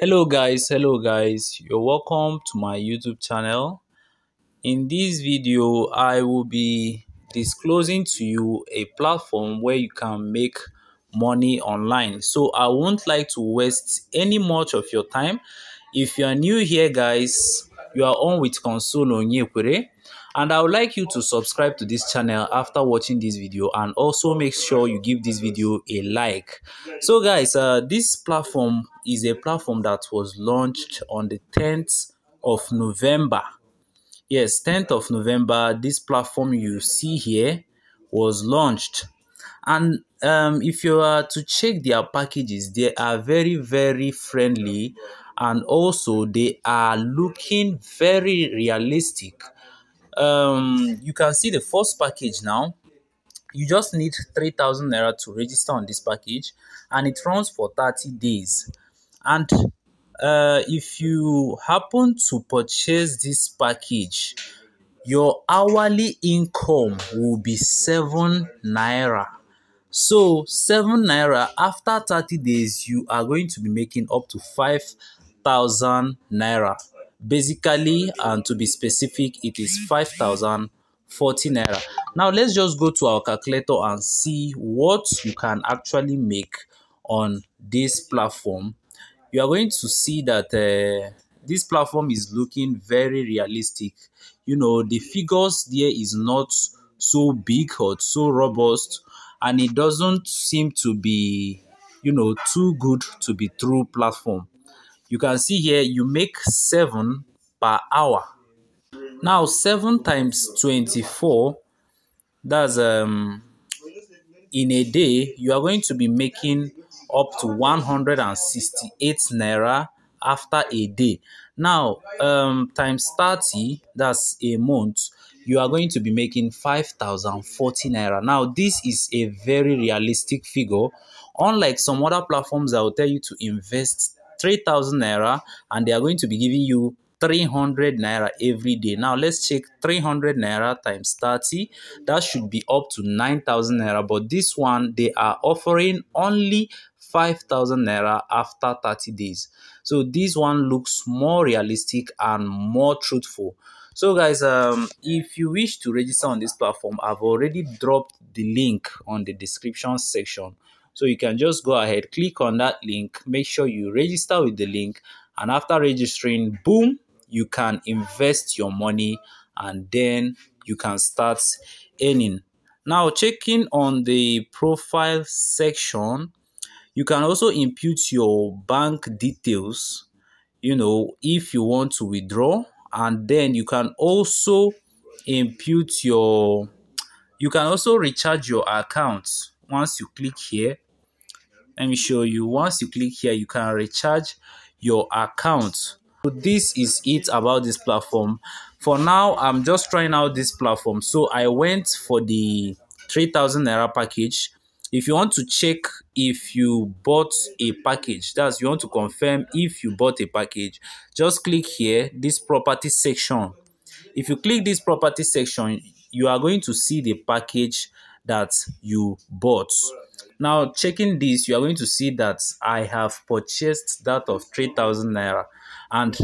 hello guys. Hello guys. You're welcome to my youtube channel. In this video i will be disclosing to you a platform where you can make money online. So i won't like to waste any much of your time. If you are new here guys you are on with console on onyekwere and i would like you to subscribe to this channel after watching this video and also make sure you give this video a like. So guys uh, this platform is a platform that was launched on the 10th of november. Yes 10th of november this platform you see here was launched. And um, if you are to check their packages they are very very friendly and also they are looking very realistic um you can see the first package now. You just need 3000 naira to register on this package and it runs for 30 days. And uh, if you happen to purchase this package your hourly income will be 7 naira. So 7 naira after 30 days you are going to be making up to 5000 naira basically and to be specific it is 5040 naira. Now let's just go to our calculator and see what you can actually make on this platform. You are going to see that uh, this platform is looking very realistic. You know the figures there is not so big or so robust and it doesn't seem to be you know too good to be true platform you can see here you make 7 per hour. Now 7 times 24 that's um in a day you are going to be making up to 168 naira after a day. Now um times 30 that's a month you are going to be making 5040 naira. Now this is a very realistic figure unlike some other platforms that will tell you to invest 3000 naira and they are going to be giving you 300 naira every day. Now let's check 300 naira times 30. That should be up to 9000 naira. But this one, they are offering only 5000 naira after 30 days. So this one looks more realistic and more truthful. So guys, um, if you wish to register on this platform, I've already dropped the link on the description section. So you can just go ahead, click on that link, make sure you register with the link, and after registering, boom, you can invest your money and then you can start earning. Now, checking on the profile section, you can also input your bank details, you know, if you want to withdraw, and then you can also input your you can also recharge your account once you click here let me show you. Once you click here you can recharge your account. So this is it about this platform. For now i'm just trying out this platform. So i went for the 3000 naira package. If you want to check if you bought a package that's you want to confirm if you bought a package just click here this property section. If you click this property section you are going to see the package that you bought now, checking this, you are going to see that I have purchased that of 3000 naira. And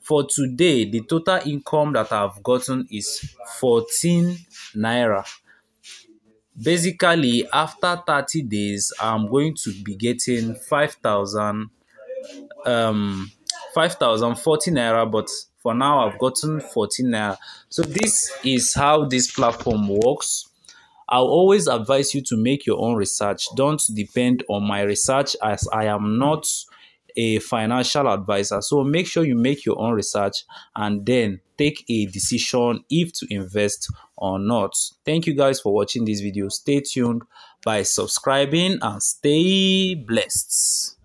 for today, the total income that I've gotten is 14 naira. Basically, after 30 days, I'm going to be getting 5000 um 5040 naira but for now I've gotten 14 naira. So this is how this platform works I'll always advise you to make your own research. Don't depend on my research as I am not a financial advisor. So make sure you make your own research and then take a decision if to invest or not. Thank you guys for watching this video. Stay tuned by subscribing and stay blessed.